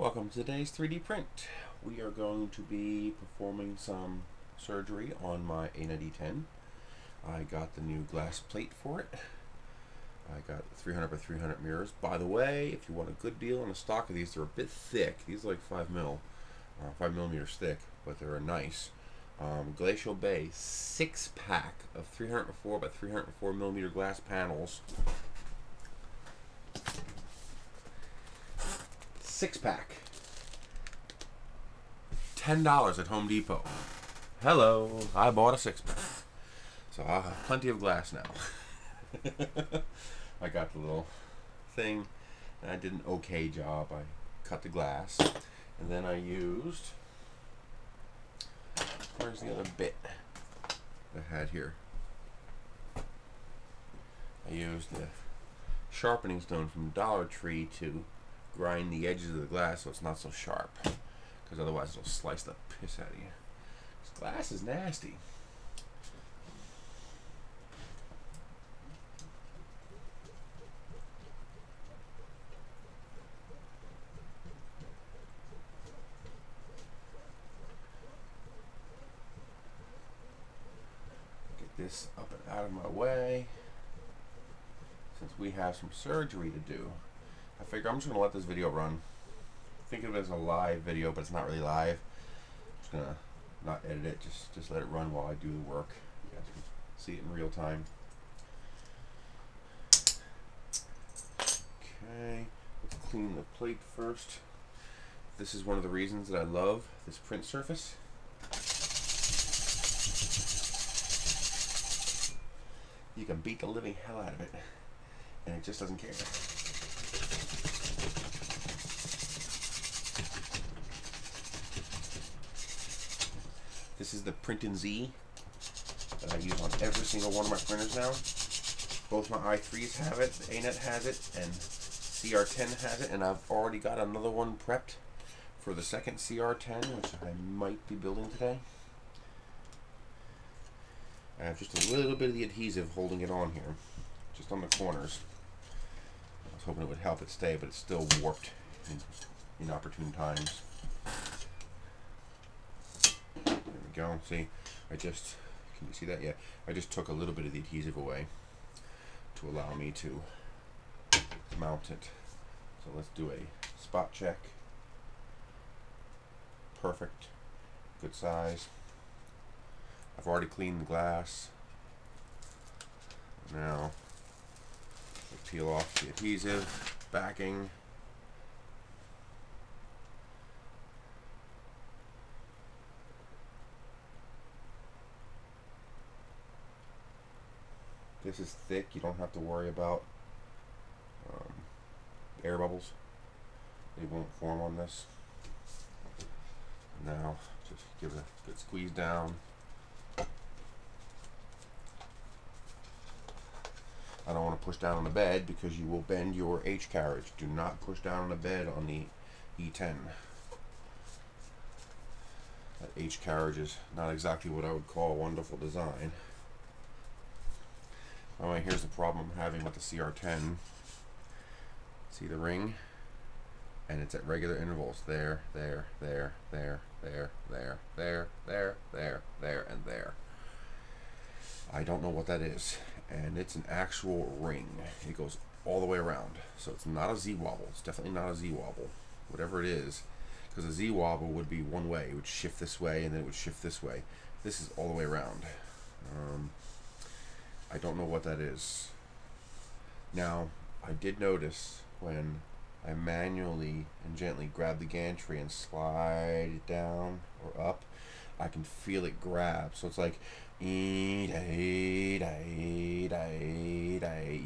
Welcome to today's 3D print. We are going to be performing some surgery on my Anet E10. I got the new glass plate for it. I got 300 by 300 mirrors. By the way, if you want a good deal on a stock of these, they're a bit thick. These are like 5 mil, uh, 5 millimeters thick, but they're a nice. Um, Glacial Bay six pack of 304 by 304 millimeter glass panels six pack. Ten dollars at Home Depot. Hello, I bought a six pack. So I have plenty of glass now. I got the little thing and I did an okay job. I cut the glass and then I used where's the other bit I had here? I used the sharpening stone from Dollar Tree to grind the edges of the glass so it's not so sharp. Because otherwise it'll slice the piss out of you. This glass is nasty. Get this up and out of my way since we have some surgery to do. I figure I'm just gonna let this video run. Think of it as a live video, but it's not really live. I'm just gonna not edit it, just just let it run while I do the work. You guys can see it in real time. Okay, let's clean the plate first. This is one of the reasons that I love this print surface. You can beat the living hell out of it, and it just doesn't care. This is the PrintinZ that I use on every single one of my printers now. Both my i3s have it, ANET has it, and CR10 has it, and I've already got another one prepped for the second CR10, which I might be building today. I have just a little bit of the adhesive holding it on here, just on the corners. I was hoping it would help it stay, but it's still warped in inopportune times. Go. See, I just, can you see that? Yeah, I just took a little bit of the adhesive away to allow me to mount it. So let's do a spot check. Perfect, good size. I've already cleaned the glass. Now, peel off the adhesive, backing. This is thick. You don't have to worry about um, air bubbles. They won't form on this. Now, just give it a good squeeze down. I don't want to push down on the bed because you will bend your H carriage. Do not push down on the bed on the E10. That H carriage is not exactly what I would call a wonderful design. Oh, here's the problem I'm having with the CR10. See the ring? And it's at regular intervals. There, there, there, there, there, there, there, there, there, there, and there. I don't know what that is. And it's an actual ring. It goes all the way around. So it's not a Z-wobble. It's definitely not a Z-wobble. Whatever it is. Because a Z-wobble would be one way. It would shift this way and then it would shift this way. This is all the way around. Um, I don't know what that is. Now, I did notice when I manually and gently grab the gantry and slide it down or up, I can feel it grab. So it's like, you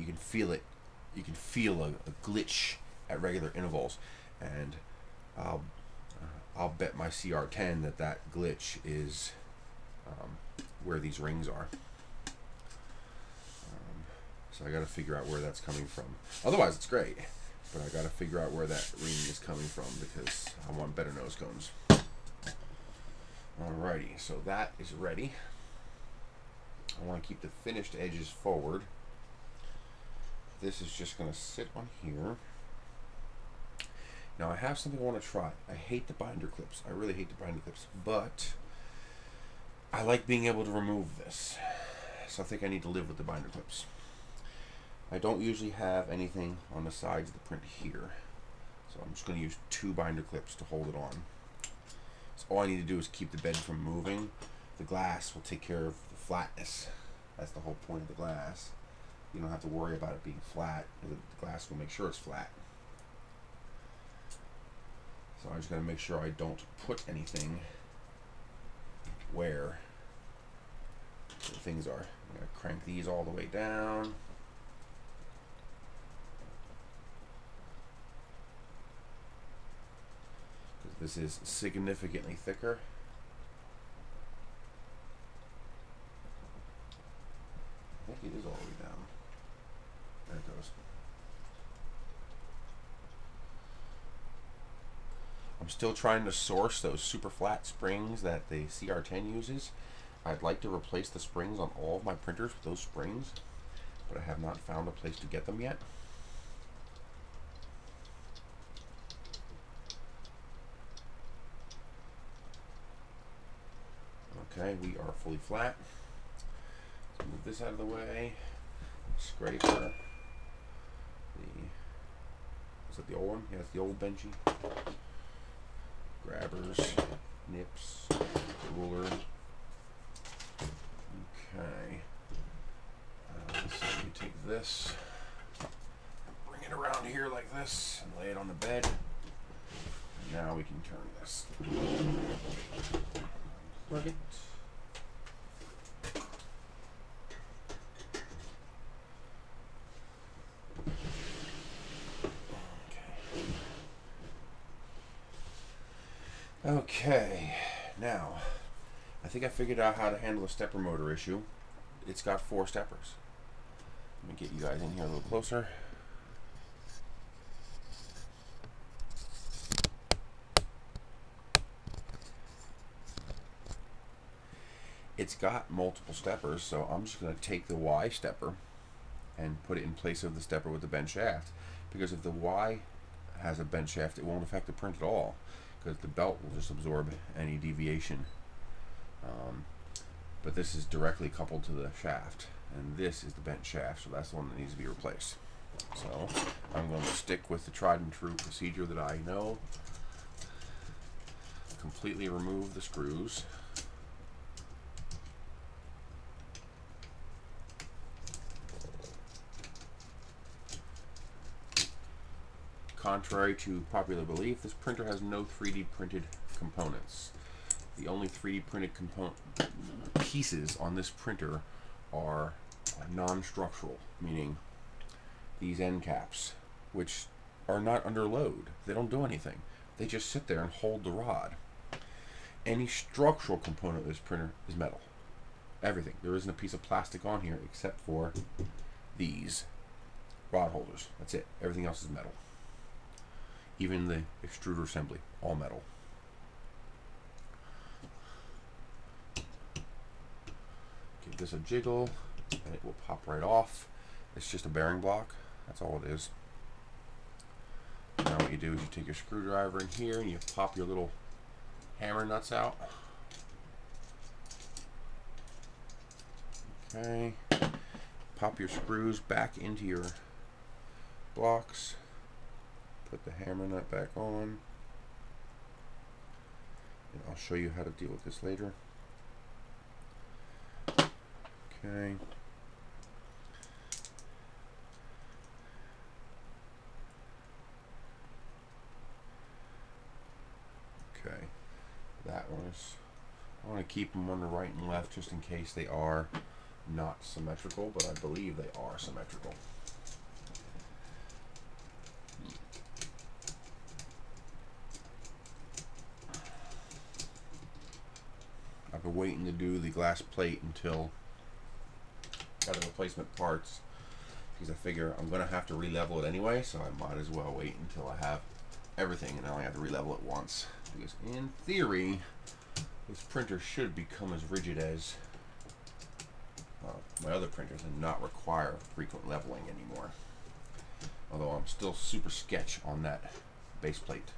can feel it. You can feel a, a glitch at regular intervals, and I'll I'll bet my CR10 that that glitch is um, where these rings are. So I got to figure out where that's coming from. Otherwise, it's great, but I got to figure out where that ring is coming from because I want better nose cones. Alrighty, so that is ready. I want to keep the finished edges forward. This is just going to sit on here. Now I have something I want to try. I hate the binder clips. I really hate the binder clips, but I like being able to remove this. So I think I need to live with the binder clips. I don't usually have anything on the sides of the print here. So I'm just going to use two binder clips to hold it on. So all I need to do is keep the bed from moving. The glass will take care of the flatness. That's the whole point of the glass. You don't have to worry about it being flat. The glass will make sure it's flat. So I just got to make sure I don't put anything where the things are. I'm going to crank these all the way down. This is significantly thicker. I think it is all the way down. There it goes. I'm still trying to source those super flat springs that the CR10 uses. I'd like to replace the springs on all of my printers with those springs, but I have not found a place to get them yet. Okay, we are fully flat. Let's move this out of the way. Scraper. The is that the old one? Yeah, it's the old Benji. Grabbers, nips, ruler. Okay. Uh, so you take this, bring it around here like this, and lay it on the bed. Now we can turn this. It. Okay, now I think I figured out how to handle the stepper motor issue. It's got four steppers. Let me get you guys in here a little closer. It's got multiple steppers, so I'm just going to take the Y stepper and put it in place of the stepper with the bent shaft. Because if the Y has a bent shaft, it won't affect the print at all because the belt will just absorb any deviation. Um, but this is directly coupled to the shaft, and this is the bent shaft, so that's the one that needs to be replaced. So I'm going to stick with the tried and true procedure that I know. Completely remove the screws. Contrary to popular belief, this printer has no 3D printed components. The only 3D printed component pieces on this printer are uh, non-structural, meaning these end caps, which are not under load. They don't do anything. They just sit there and hold the rod. Any structural component of this printer is metal. Everything. There isn't a piece of plastic on here except for these rod holders. That's it. Everything else is metal even the extruder assembly, all metal. Give this a jiggle and it will pop right off. It's just a bearing block, that's all it is. Now what you do is you take your screwdriver in here and you pop your little hammer nuts out. Okay, pop your screws back into your blocks put the hammer nut back on. And I'll show you how to deal with this later. Okay. Okay. That was, I want to keep them on the right and left just in case they are not symmetrical, but I believe they are symmetrical. been waiting to do the glass plate until got the replacement parts because I figure I'm gonna have to re-level it anyway so I might as well wait until I have everything and I only have to re-level it once because in theory this printer should become as rigid as uh, my other printers and not require frequent leveling anymore although I'm still super sketch on that base plate.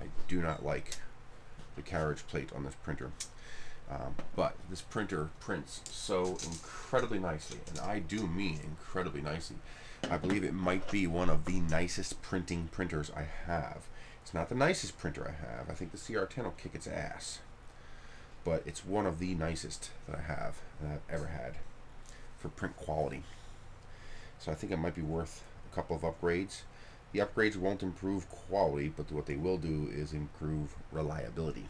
I do not like the carriage plate on this printer. Um, but this printer prints so incredibly nicely, and I do mean incredibly nicely. I believe it might be one of the nicest printing printers I have. It's not the nicest printer I have. I think the CR10 will kick its ass. But it's one of the nicest that I have, that I've ever had for print quality. So I think it might be worth a couple of upgrades. The upgrades won't improve quality, but what they will do is improve reliability.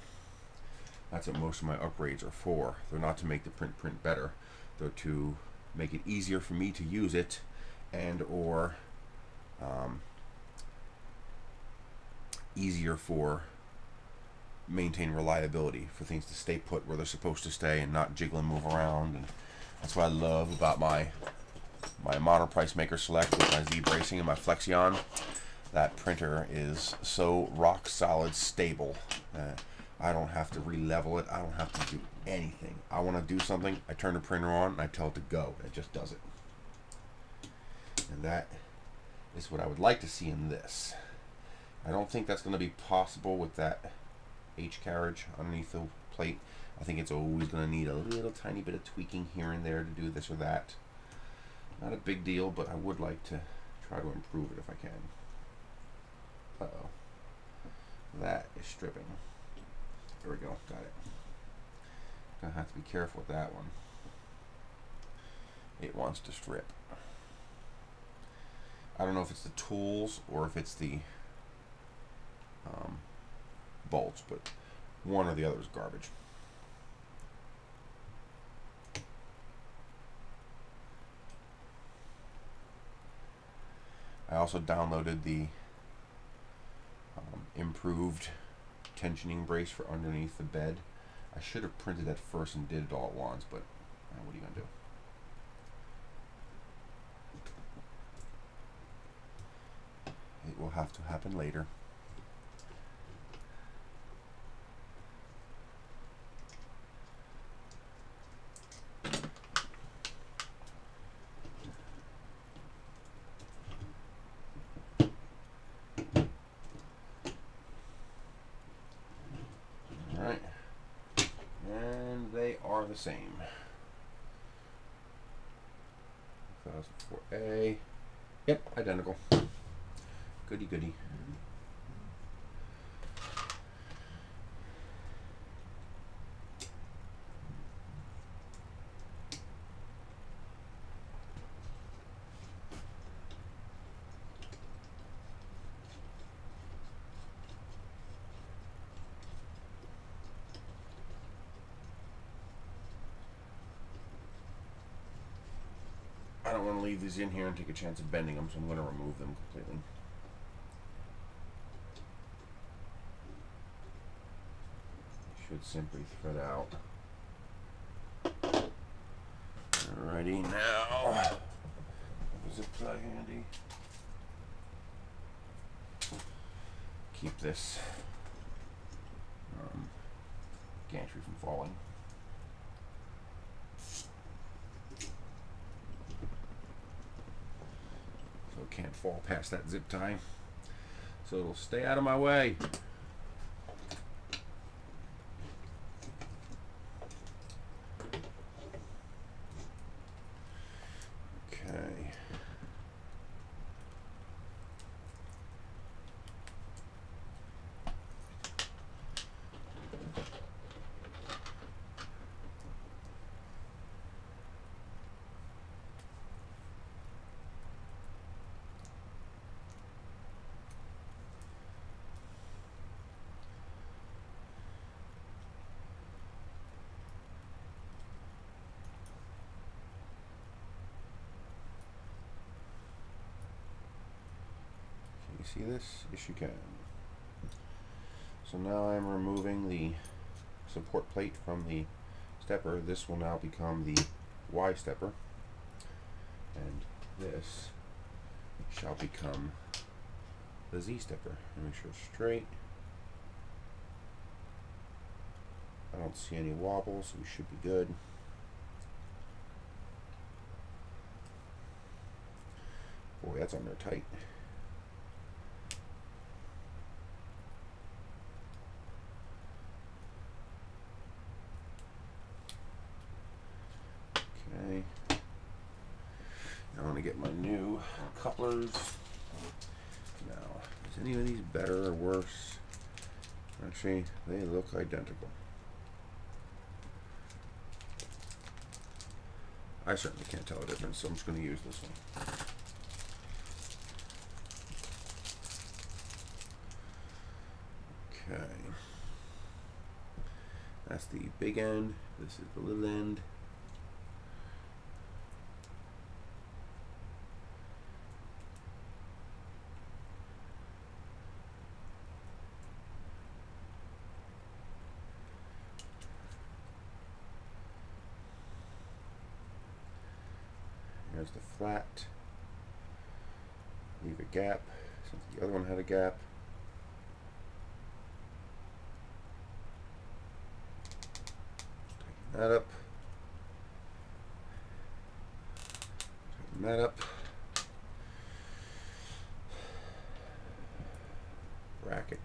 That's what most of my upgrades are for. They're not to make the print print better. They're to make it easier for me to use it and or um, easier for maintain reliability for things to stay put where they're supposed to stay and not jiggle and move around and that's what I love about my my Monoprice Maker Select with my Z bracing and my Flexion that printer is so rock solid stable uh, I don't have to re-level it I don't have to do anything I want to do something I turn the printer on and I tell it to go it just does it and that is what I would like to see in this I don't think that's going to be possible with that H carriage underneath the plate. I think it's always going to need a little tiny bit of tweaking here and there to do this or that. Not a big deal, but I would like to try to improve it if I can. Uh-oh. That is stripping. There we go. Got it. Gonna have to be careful with that one. It wants to strip. I don't know if it's the tools or if it's the um, bolts, but one or the other is garbage. I also downloaded the um, improved tensioning brace for underneath the bed. I should have printed that first and did it all at once, but uh, what are you going to do? It will have to happen later. the same. 2004A. Yep, identical. Goody goody. I don't want to leave these in here and take a chance of bending them, so I'm going to remove them completely. Should simply thread out. Alrighty, now, zip tie handy. Keep this um, gantry from falling. can't fall past that zip tie. So it'll stay out of my way. you see this? Yes, you can. So now I'm removing the support plate from the stepper. This will now become the Y stepper. And this shall become the Z stepper. Make sure it's straight. I don't see any wobbles, so we should be good. Boy, that's there tight. get my new couplers. Now, is any of these better or worse? They look identical. I certainly can't tell a difference, so I'm just going to use this one. Okay. That's the big end. This is the little end. Here's the flat. Leave a gap since the other one had a gap. Tighten that up. Tighten that up. Bracket.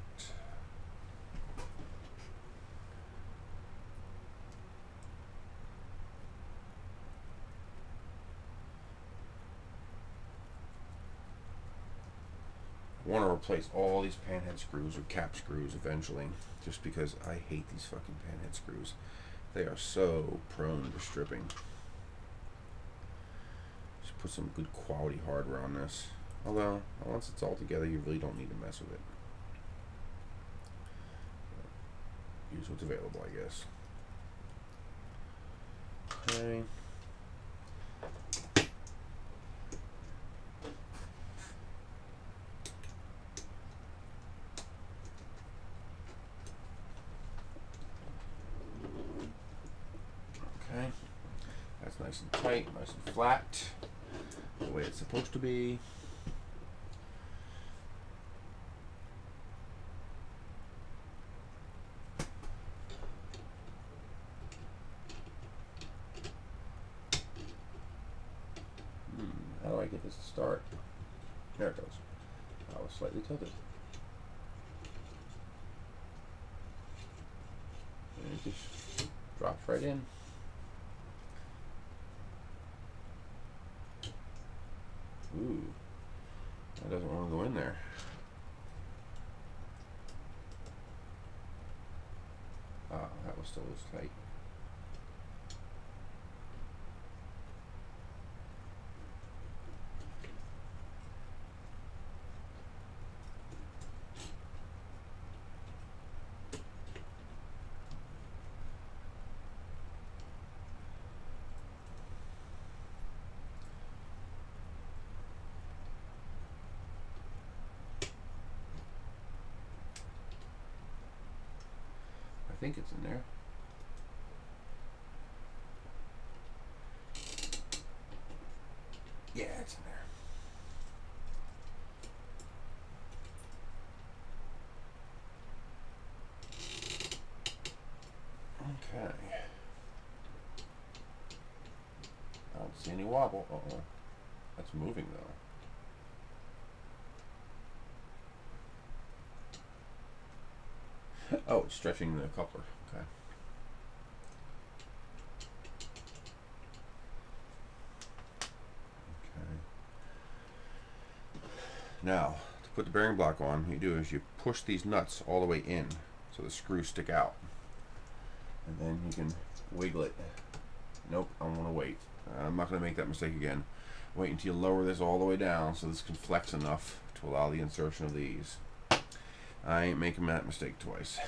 I want to replace all these panhead screws with cap screws eventually, just because I hate these fucking panhead screws. They are so prone to stripping. Just put some good quality hardware on this. Although, once it's all together, you really don't need to mess with it. Use what's available, I guess. Okay. That's nice and tight, nice and flat. The way it's supposed to be. Hmm, how do I get this to start? There it goes. I was slightly tilted. And it just drops right in. Ooh, that doesn't want to go in there. Ah, that was still as tight. I think it's in there. Yeah, it's in there. Okay. I don't see any wobble. Uh oh. That's moving though. Oh, stretching the coupler. Okay. Okay. Now, to put the bearing block on, what you do is you push these nuts all the way in so the screws stick out. And then you can wiggle it. Nope, I want to wait. I'm not going to make that mistake again. Wait until you lower this all the way down so this can flex enough to allow the insertion of these. I ain't making that mistake twice.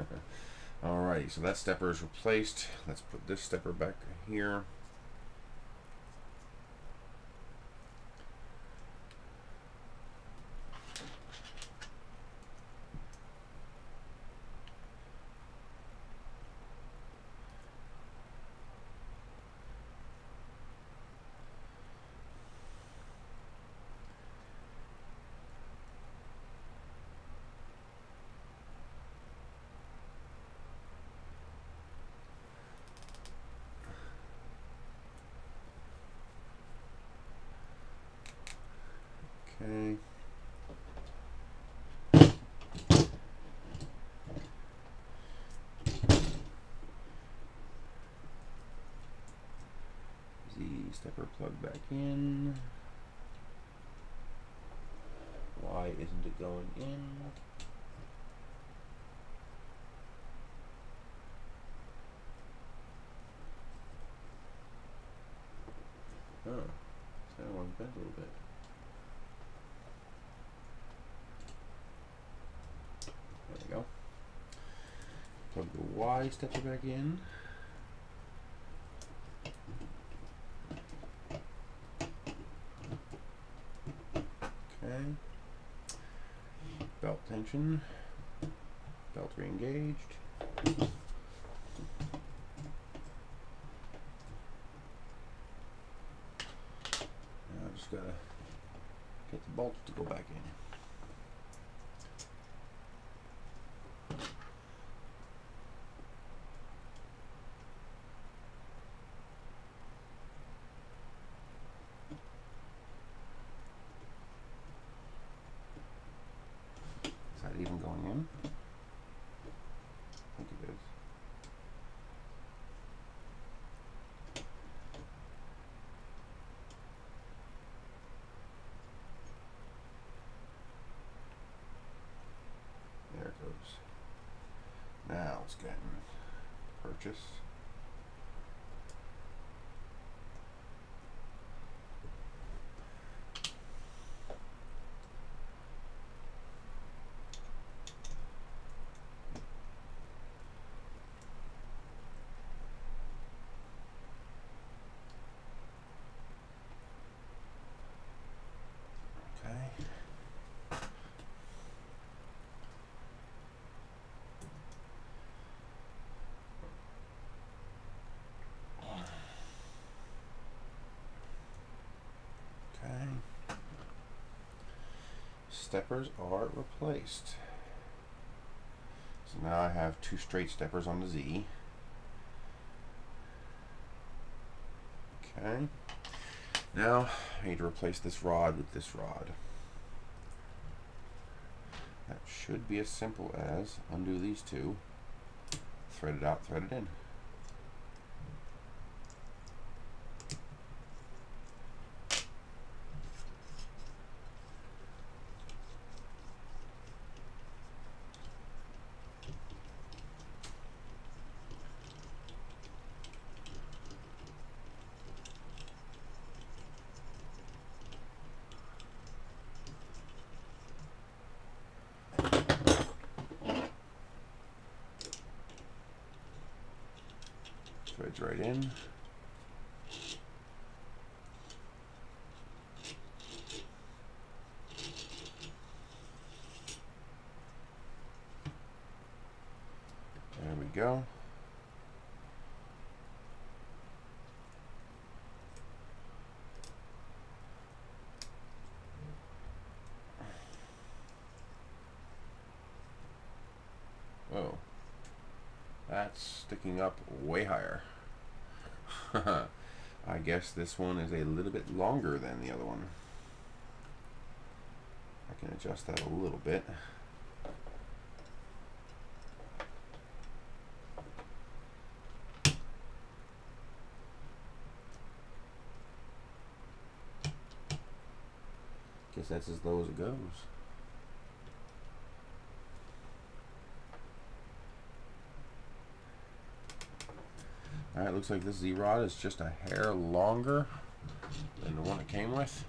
Alrighty, so that stepper is replaced. Let's put this stepper back here. stepper plug back in. Why isn't it going in? Oh, it's kind of on bent a little bit. There we go. Plug the Y stepper back in. Belt re-engaged. Now I just gotta get the bolts to go back in. Is that even going in? I think it is. There it goes. Now it's getting purchase. Okay. Okay. Steppers are replaced. So now I have two straight steppers on the Z. Okay. Now I need to replace this rod with this rod. That should be as simple as undo these two, thread it out, thread it in. Threads right in. There we go. Oh. That's sticking up way higher. I guess this one is a little bit longer than the other one. I can adjust that a little bit. Guess that's as low as it goes. Alright, looks like this Z-Rod is just a hair longer than the one it came with.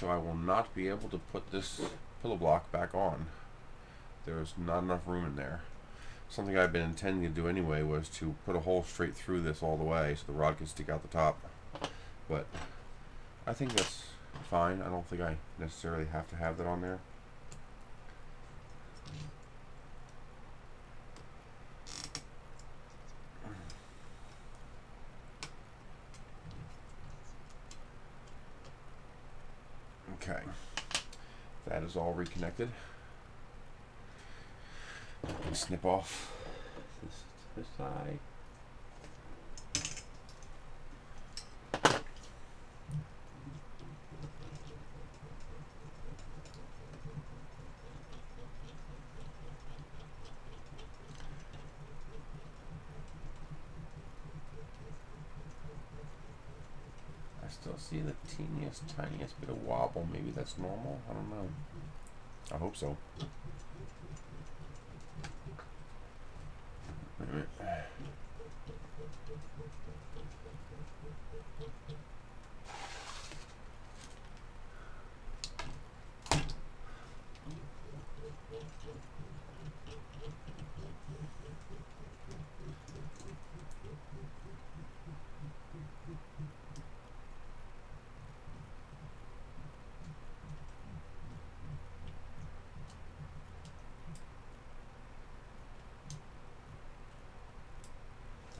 So I will not be able to put this pillow block back on. There's not enough room in there. Something I've been intending to do anyway was to put a hole straight through this all the way so the rod can stick out the top. But I think that's fine. I don't think I necessarily have to have that on there. Okay, that all. Snip off this, this side. I still see the teeniest, tiniest bit of wobble. Maybe that's normal. I don't know. I hope so. Wait a minute.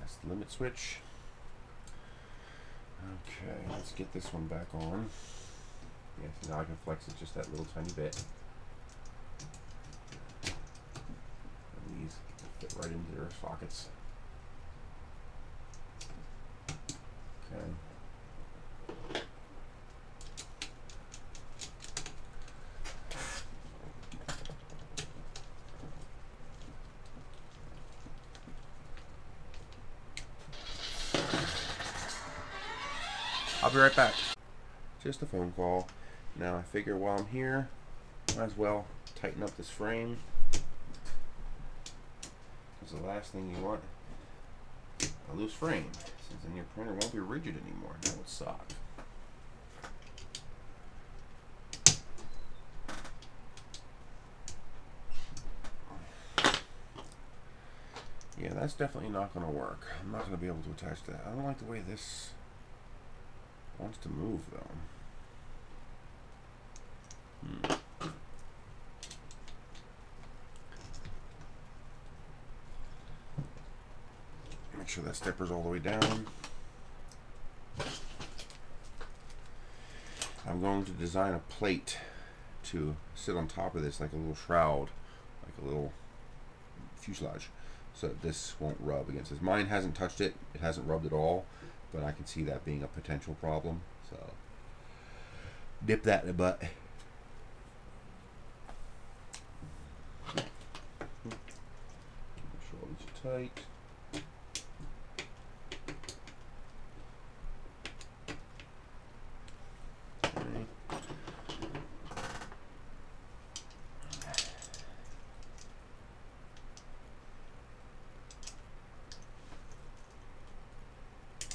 That's the limit switch. Okay, let's get this one back on. Yeah, see now I can flex it just that little tiny bit. And these fit right into their sockets. Okay. I'll be right back. Just a phone call. Now I figure while I'm here, might as well tighten up this frame. Because the last thing you want, a loose frame. Since then your printer won't be rigid anymore. That would suck. Yeah, that's definitely not going to work. I'm not going to be able to attach that. I don't like the way this wants to move, though. Sure that stepper's all the way down. I'm going to design a plate to sit on top of this like a little shroud, like a little fuselage, so this won't rub against this. Mine hasn't touched it, it hasn't rubbed at all, but I can see that being a potential problem. So dip that in the butt. Make sure are tight. Okay.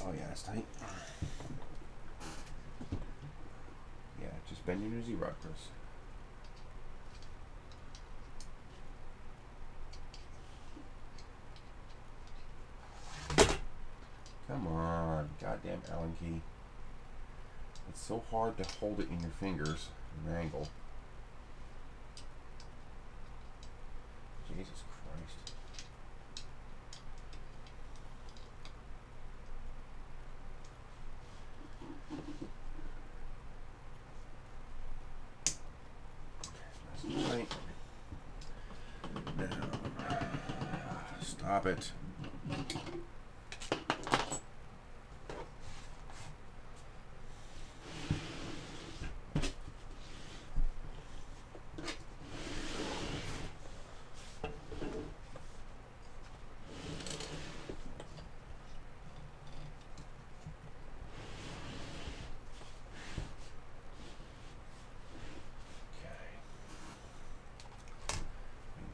Oh yeah, it's tight. Yeah, Chris. Come on, goddamn Allen key. It's so hard to hold it in your fingers at an angle. Jesus Christ. Nice and tight. Now, stop it. Okay.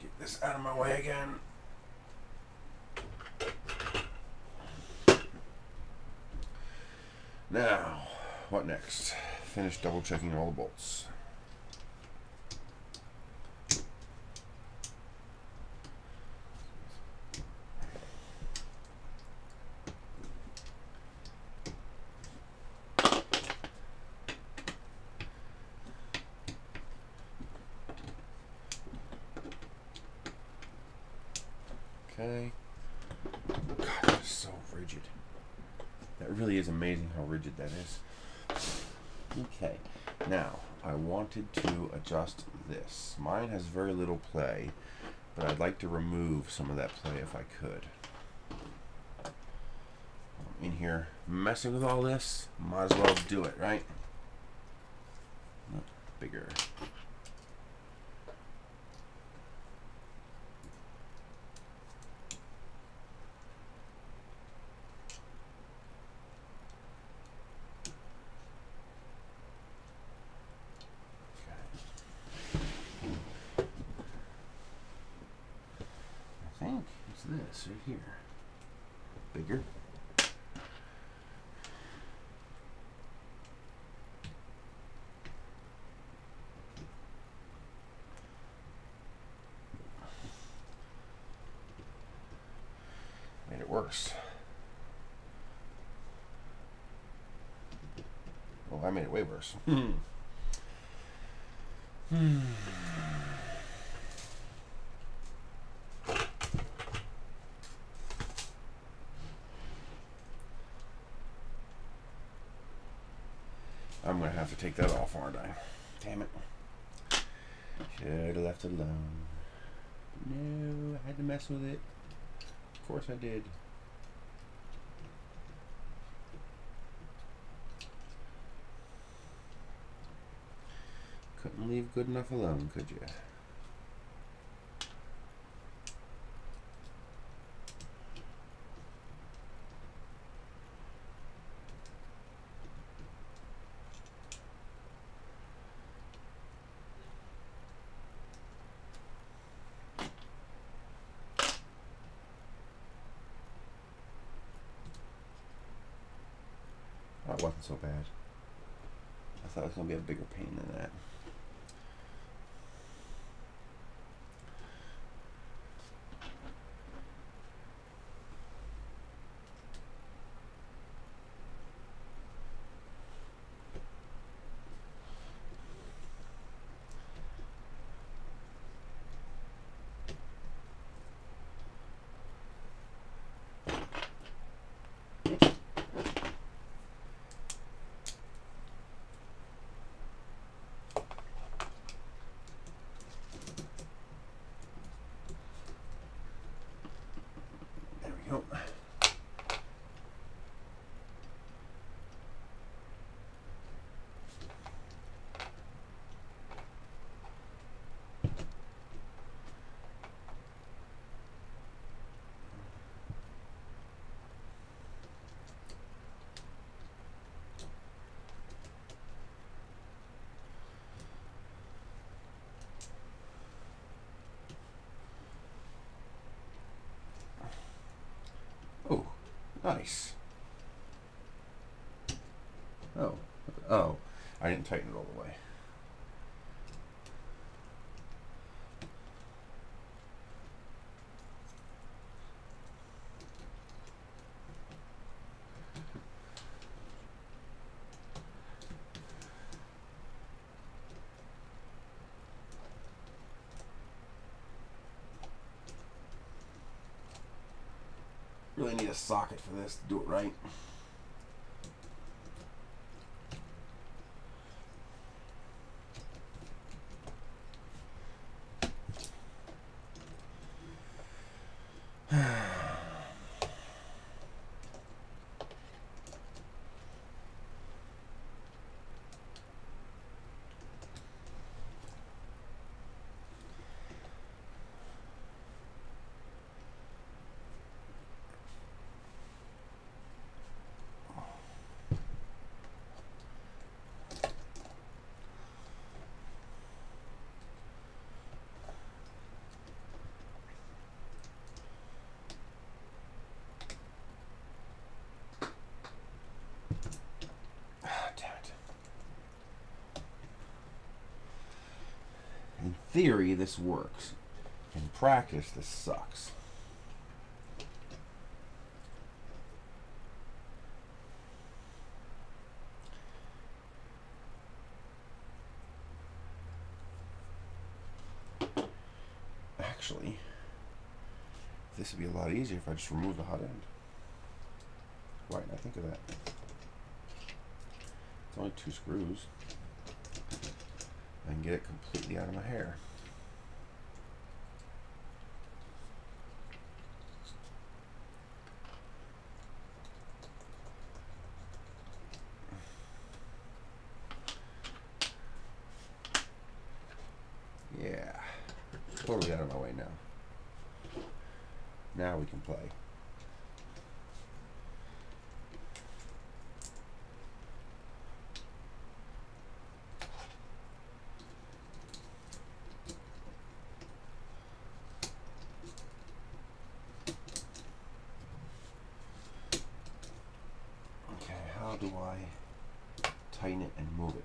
Get this out of my way again. Now, next? Finish double checking all the bolts. Okay. God, is so rigid. That really is amazing how rigid that is. Okay, now I wanted to adjust this. Mine has very little play, but I'd like to remove some of that play if I could. I'm in here messing with all this, might as well do it, right? Bigger. Okay. What's this right here? Bigger. Made it worse. Well, Way worse. Hmm. I'm gonna have to take that off, aren't I? Damn it. Should have left it alone. No, I had to mess with it. Of course I did. Couldn't leave good enough alone, could you? That wasn't so bad. I thought it was going to be a bigger pain than that. There we go. Oh, nice. Oh, oh, I didn't tighten it all the way. Really need a socket for this to do it right. Ah, damn it. In theory, this works. In practice, this sucks. Actually, this would be a lot easier if I just remove the hot end. Why didn't I think of that? It's only two screws. Can get it completely out of my hair. Yeah, totally out of my way now. Now we can play. I tighten it and move it.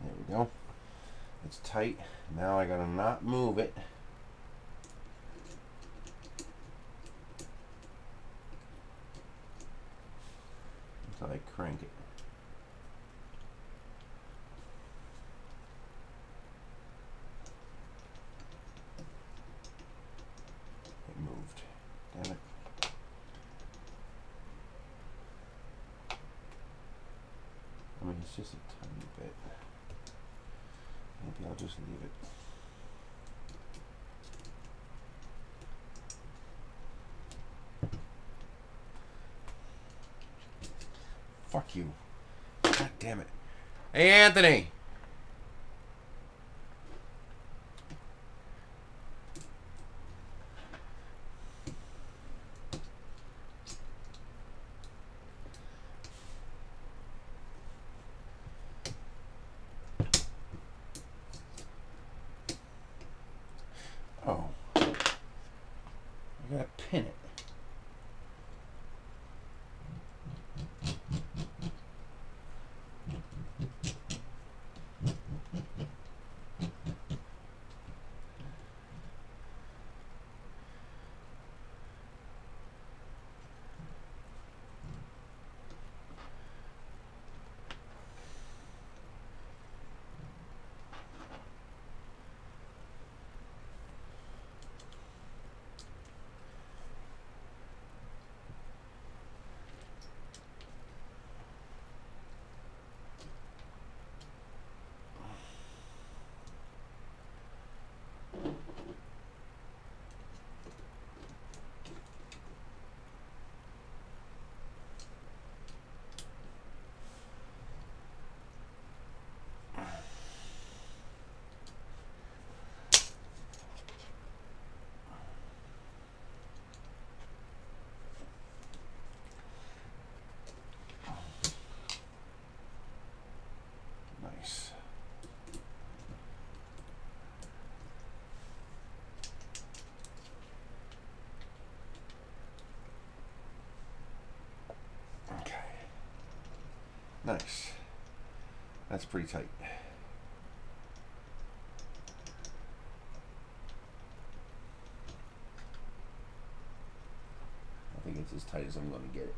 There we go. It's tight. Now I gotta not move it. Until I crank. It moved. Damn it. I mean, it's just a tiny bit. Maybe I'll just leave it. Fuck you. God damn it. Hey, Anthony! Oh. I gotta pin it. Nice. Okay. Nice. That's pretty tight. I think it's as tight as I'm going to get it.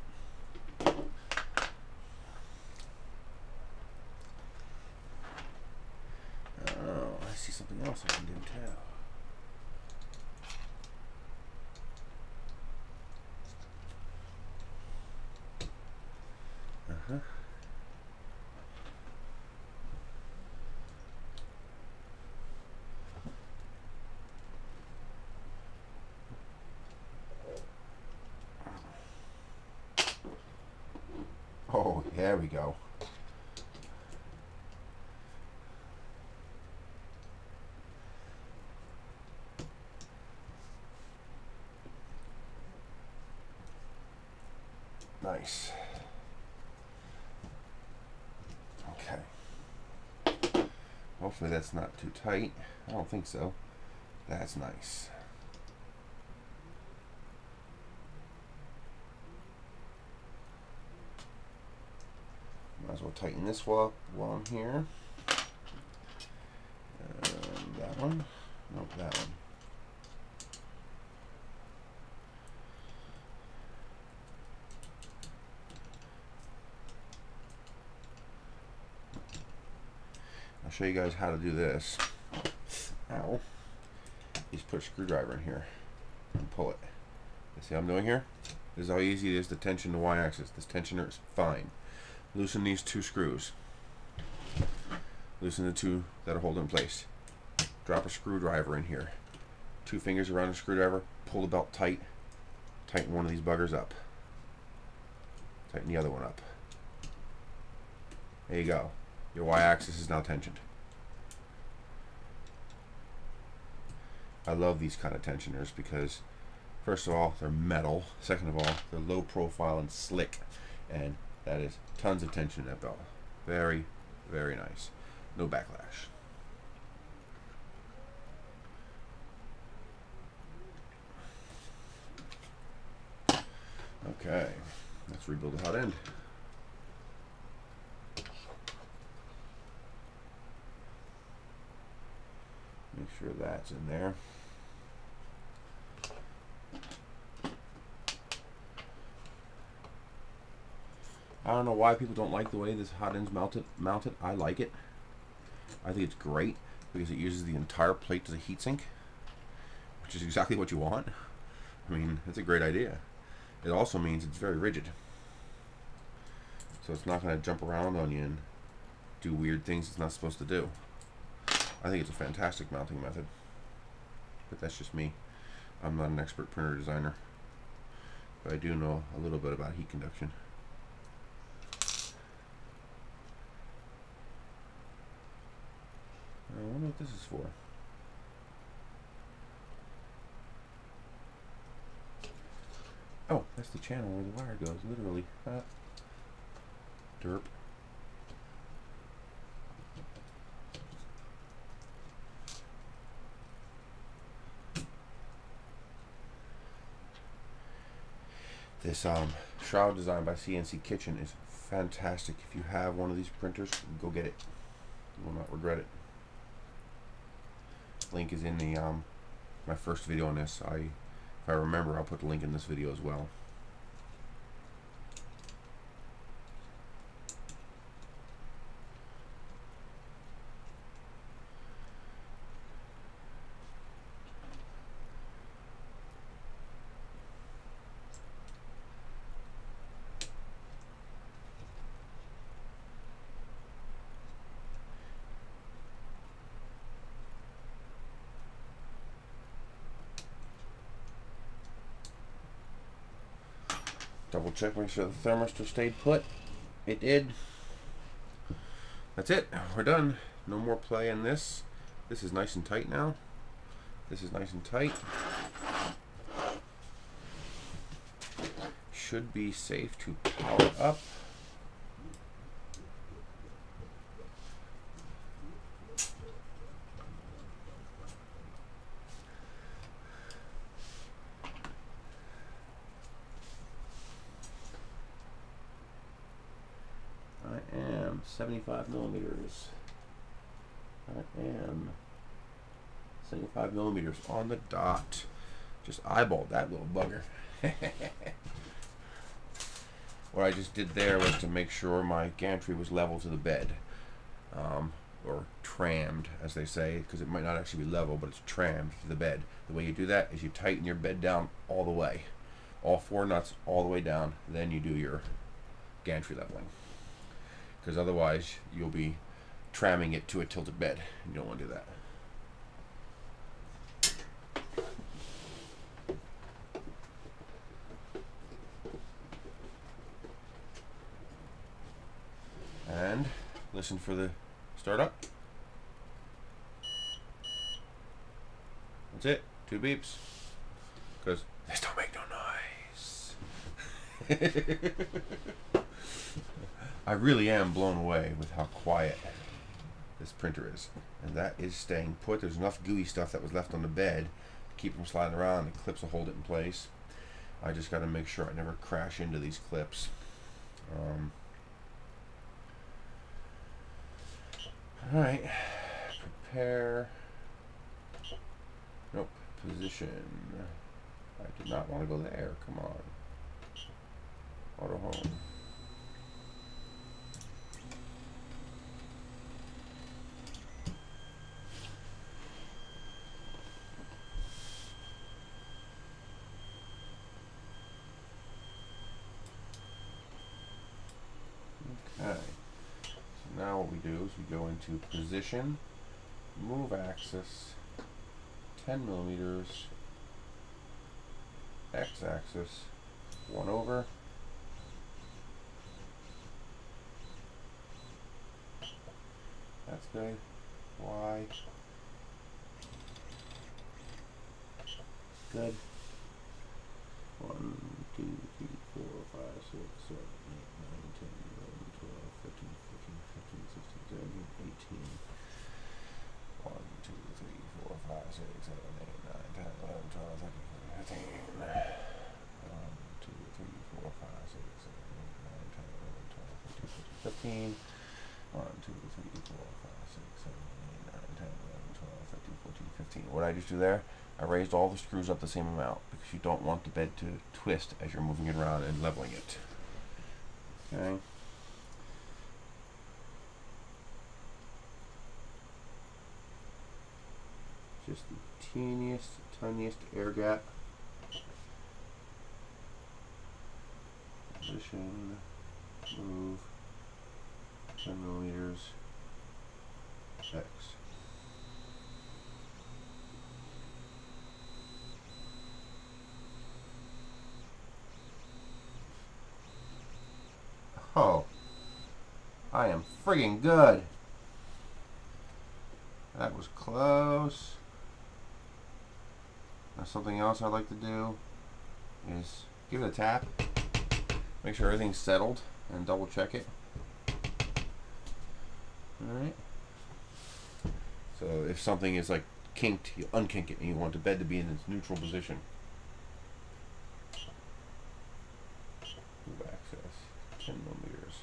Oh, I see something else I can do too. Uh huh. Oh, there we go. Nice. Okay. Hopefully that's not too tight. I don't think so. That's nice. Might as well tighten this while, while I'm here. And that one. Nope, that one. I'll show you guys how to do this. Ow. Just put a screwdriver in here and pull it. You see what I'm doing here? This is how easy it is to tension the y-axis. This tensioner is fine. Loosen these two screws. Loosen the two that are holding in place. Drop a screwdriver in here. Two fingers around the screwdriver. Pull the belt tight. Tighten one of these buggers up. Tighten the other one up. There you go. Your y-axis is now tensioned. I love these kind of tensioners because first of all, they're metal. Second of all, they're low profile and slick. And that is tons of tension in that belt. Very, very nice. No backlash. Okay, let's rebuild the hot end. Make sure that's in there. I don't know why people don't like the way this hot end's mounted. Mounted. I like it. I think it's great because it uses the entire plate as a heatsink, which is exactly what you want. I mean, it's a great idea. It also means it's very rigid. So it's not going to jump around on you and do weird things it's not supposed to do. I think it's a fantastic mounting method. But that's just me. I'm not an expert printer designer. But I do know a little bit about heat conduction. I wonder what this is for. Oh, that's the channel where the wire goes, literally. Ah. Derp. This um, shroud design by CNC Kitchen is fantastic. If you have one of these printers, go get it. You will not regret it. Link is in the um, my first video on this. I, if I remember, I'll put the link in this video as well. Check, make sure the thermistor stayed put. It did. That's it. We're done. No more play in this. This is nice and tight now. This is nice and tight. Should be safe to power up. I am 75 millimeters. I am 75 millimeters on the dot. Just eyeballed that little bugger. what I just did there was to make sure my gantry was level to the bed. Um, or trammed, as they say, because it might not actually be level, but it's trammed to the bed. The way you do that is you tighten your bed down all the way. All four nuts all the way down. Then you do your gantry leveling because otherwise you'll be tramming it to a tilted bed. You don't want to do that. And listen for the startup. That's it. Two beeps. Because this don't make no noise. I really am blown away with how quiet this printer is. And that is staying put. There's enough gooey stuff that was left on the bed to keep from sliding around. The clips will hold it in place. I just got to make sure I never crash into these clips. Um, Alright. Prepare. Nope. Position. I did not want to go there. Come on. Auto home. to position, move axis, 10 millimeters, x axis, 1 over, that's good, y, good, 1, 2, 3, 4, 5, 6, 7, 15. 1, 2, 3, 4, 5, 6, 7, 8, 9, 10, 11, 12, 13, 14, 15. What I just do there, I raised all the screws up the same amount because you don't want the bed to twist as you're moving it around and leveling it. Okay. Just the teeniest, tiniest air gap. Position, move. 10 millimeters, X. Oh. I am friggin' good. That was close. Now something else I'd like to do is give it a tap. Make sure everything's settled and double check it. Alright. So if something is like kinked, you unkink it and you want the bed to be in its neutral position. Move access. 10 millimeters.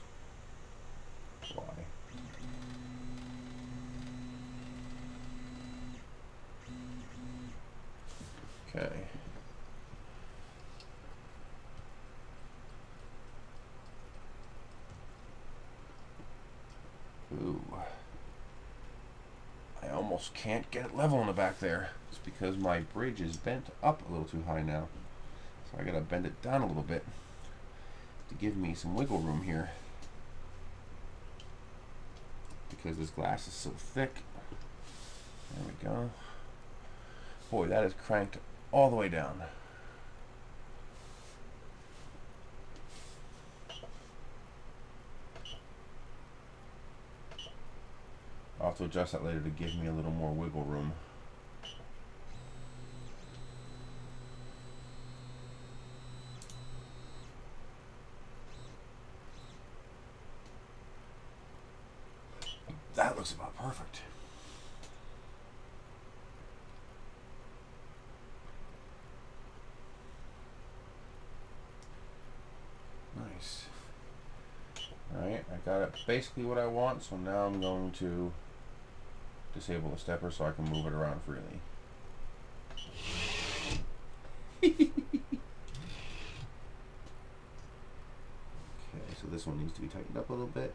Y. Okay. Ooh. I almost can't get it level in the back there. It's because my bridge is bent up a little too high now. So I gotta bend it down a little bit to give me some wiggle room here. Because this glass is so thick. There we go. Boy, that is cranked all the way down. I'll have to adjust that later to give me a little more wiggle room. That looks about perfect. Nice. Alright, I got it basically what I want, so now I'm going to disable the stepper so I can move it around freely. okay, so this one needs to be tightened up a little bit.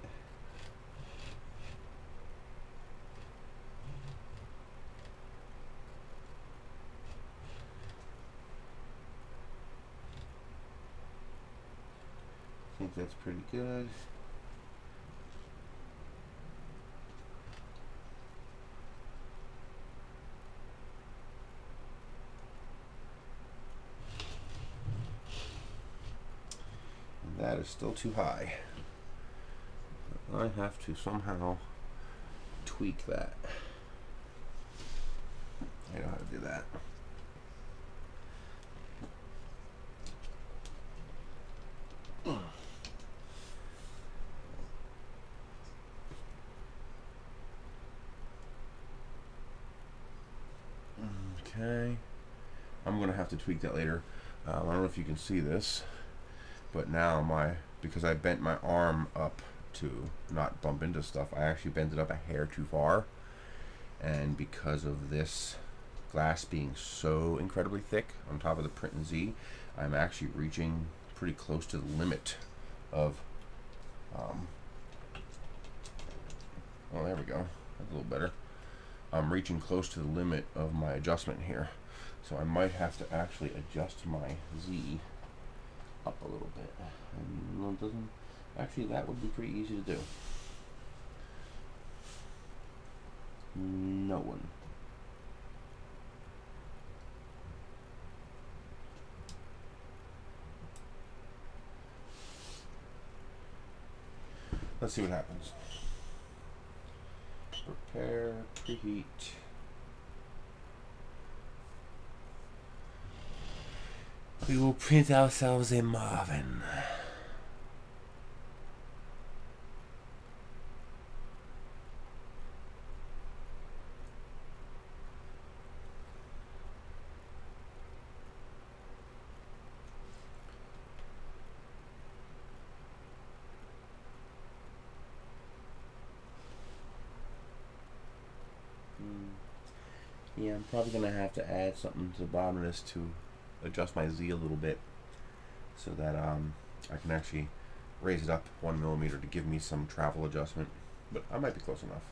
I think that's pretty good. And that is still too high. I have to somehow tweak that. I know how to do that. Okay. I'm gonna have to tweak that later. Um, I don't know if you can see this, but now my because I bent my arm up to not bump into stuff, I actually bent it up a hair too far, and because of this glass being so incredibly thick on top of the PrintinZ, I'm actually reaching pretty close to the limit of. Um, oh, there we go. That's a little better. I'm reaching close to the limit of my adjustment here. So I might have to actually adjust my Z up a little bit. And it doesn't, actually that would be pretty easy to do. No one. Let's see what happens. Prepare, preheat. We will print ourselves a Marvin. Hmm. Yeah, I'm probably gonna have to add something to the bottom of this to adjust my Z a little bit, so that um, I can actually raise it up one millimeter to give me some travel adjustment. But I might be close enough.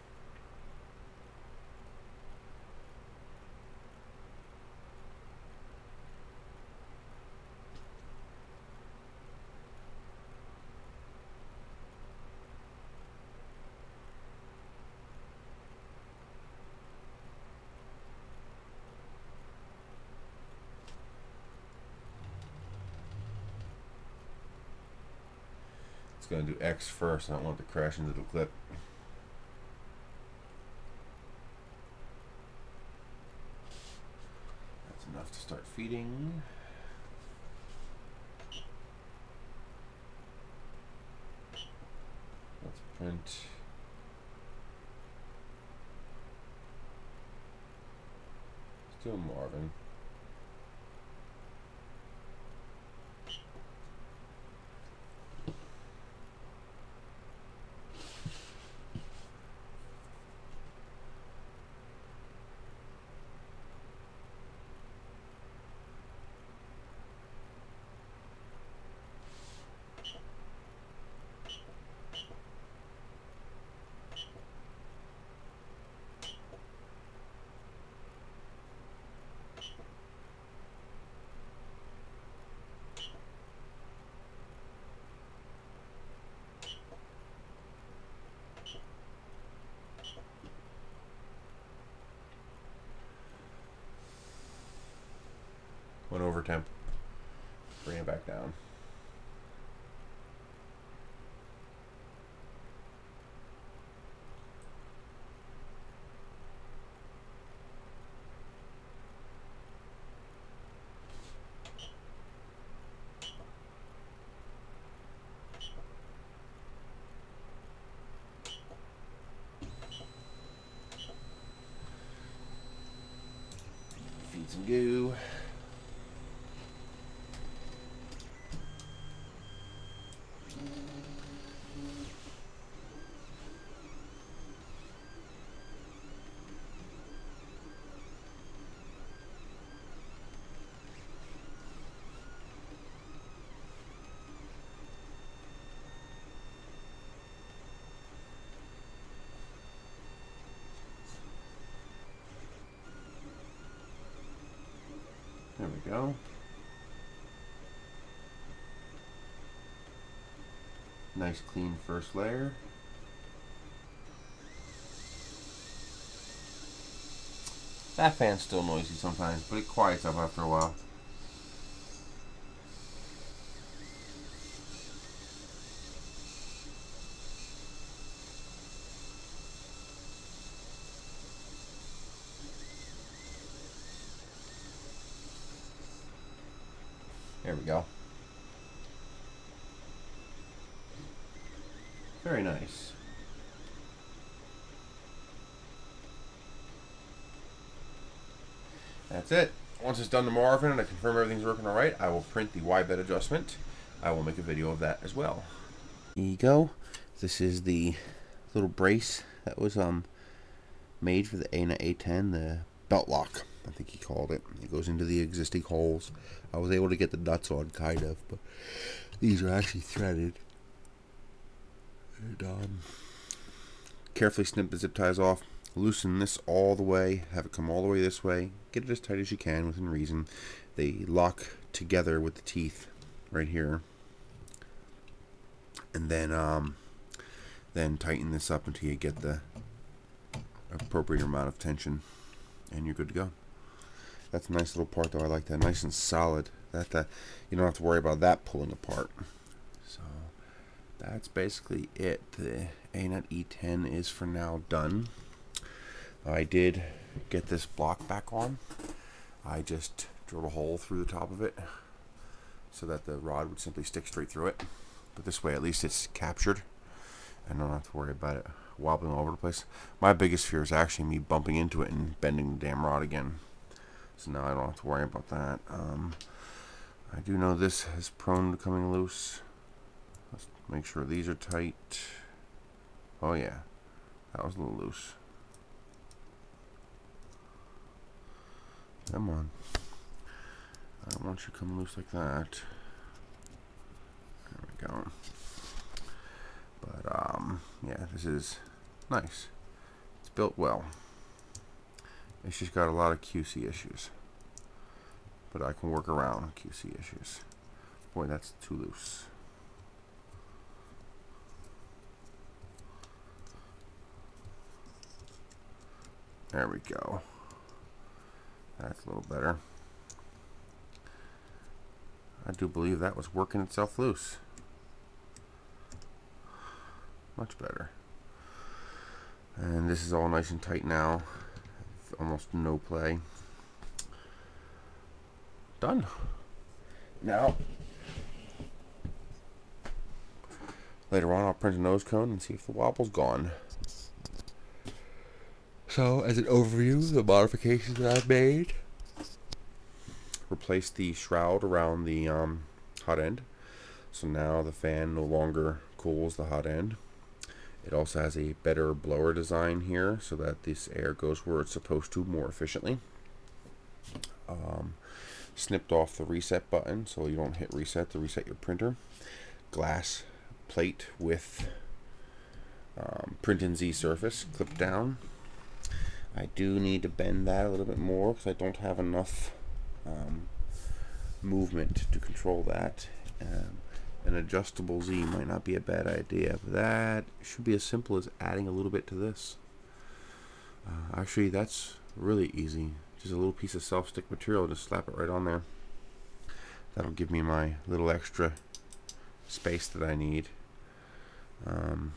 It's going to do X first. I don't want to crash into the clip. That's enough to start feeding. Let's print. A Marvin. Temp. Bring it back down. Some goo. Go. Nice clean first layer. That fan's still noisy sometimes, but it quiets up after a while. There we go. Very nice. That's it. Once it's done the Marvin and I confirm everything's working alright, I will print the Y bed adjustment. I will make a video of that as well. Here you go. This is the little brace that was um made for the Anet E10, the belt lock, I think he called it. It goes into the existing holes. I was able to get the nuts on, kind of, but these are actually threaded. And, um, carefully snip the zip ties off. Loosen this all the way. Have it come all the way this way. Get it as tight as you can within reason. They lock together with the teeth right here. And then, um, then tighten this up until you get the appropriate amount of tension and you're good to go. That's a nice little part though. I like that. Nice and solid. That, that you don't have to worry about that pulling apart. So that's basically it. The ANET E10 is for now done. I did get this block back on. I just drilled a hole through the top of it so that the rod would simply stick straight through it. But this way at least it's captured and I don't have to worry about it wobbling all over the place. My biggest fear is actually me bumping into it and bending the damn rod again. So now I don't have to worry about that. Um, I do know this is prone to coming loose. Let's make sure these are tight. Oh yeah, that was a little loose. Come on. I don't want you to come loose like that. There we go. But, um, yeah, this is nice. It's built well. It's just got a lot of QC issues. But I can work around QC issues. Boy, that's too loose. There we go. That's a little better. I do believe that was working itself loose. Much better. And this is all nice and tight now. Almost no play. Done. Now, later on I'll print a nose cone and see if the wobble's gone. So, as an overview, the modifications that I've made. Replace the shroud around the um, hot end. So now the fan no longer cools the hot end. It also has a better blower design here so that this air goes where it's supposed to more efficiently. Um, snipped off the reset button so you don't hit reset to reset your printer. Glass plate with um, PrintinZ surface clipped down. I do need to bend that a little bit more because I don't have enough um, movement to control that. Um, an adjustable Z might not be a bad idea. But that should be as simple as adding a little bit to this. Uh, actually, that's really easy. Just a little piece of self-stick material, just slap it right on there. That'll give me my little extra space that I need. Um,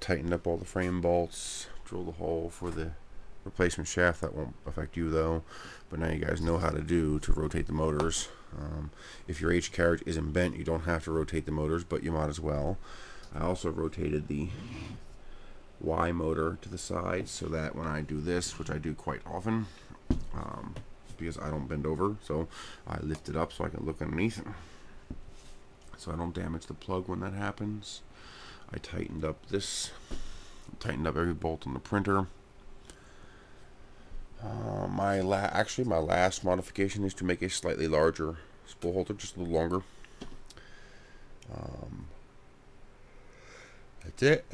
tightened up all the frame bolts, drill the hole for the replacement shaft. That won't affect you though, but now you guys know how to do to rotate the motors. Um, if your H carriage isn't bent, you don't have to rotate the motors, but you might as well. I also rotated the Y motor to the side so that when I do this, which I do quite often, um, because I don't bend over, so I lift it up so I can look underneath so I don't damage the plug when that happens. I tightened up this, tightened up every bolt on the printer. Uh, my la actually my last modification is to make a slightly larger spool holder, just a little longer. Um, that's it.